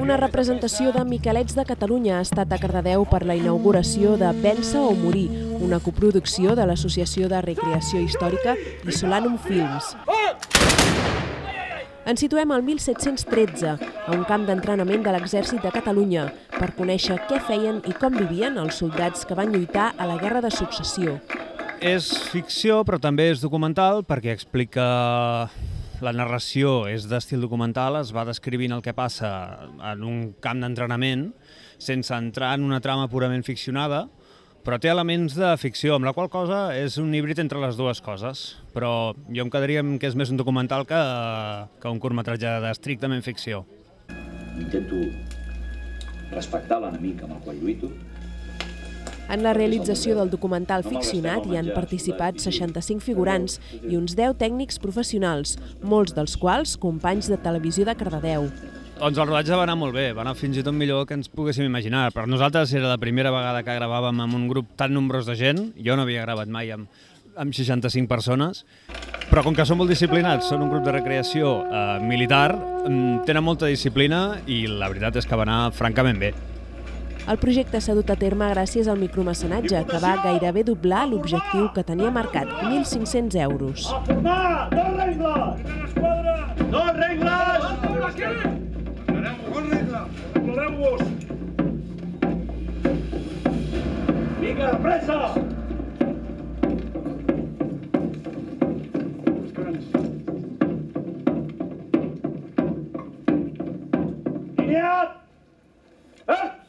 Una representació de Miquelets de Catalunya ha estat a Cardedeu per la inauguració de Vèncer o Morir, una coproducció de l'Associació de Recreació Històrica i Solanum Films. Ens situem al 1713, a un camp d'entrenament de l'Exèrcit de Catalunya, per conèixer què feien i com vivien els soldats que van lluitar a la Guerra de Successió. És ficció, però també és documental, perquè explica la narració és d'estil documental, es va descrivint el que passa en un camp d'entrenament, sense entrar en una trama purament ficcionada, però té elements de ficció, amb la qual cosa és un híbrid entre les dues coses. Però jo em quedaria que és més un documental que, que un curtmetratge d'estrictament ficció. Intento respectar l'enemic amb el qual lluito, en la realització del documental ficcionat hi han participat 65 figurants i uns 10 tècnics professionals, molts dels quals companys de televisió de Cardedeu. Doncs el rodatge va anar molt bé, va anar fins i tot millor que ens poguéssim imaginar. Per nosaltres era la primera vegada que gravàvem amb un grup tan nombrós de gent, jo no havia gravat mai amb, amb 65 persones, però com que són molt disciplinats, són un grup de recreació eh, militar, mm, tenen molta disciplina i la veritat és que va anar francament bé. El projecte s'ha dut a terme gràcies al micromecenatge, que va gairebé doblar l'objectiu que tenia marcat, 1.500 euros. Afirmar! No regles! Regles! Regles! Recoloreu-vos! Vinga, pressa! Eh?